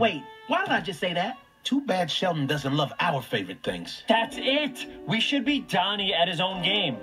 Wait, why did I just say that? Too bad Shelldon doesn't love our favorite things. That's it. We should be Donnie at his own game.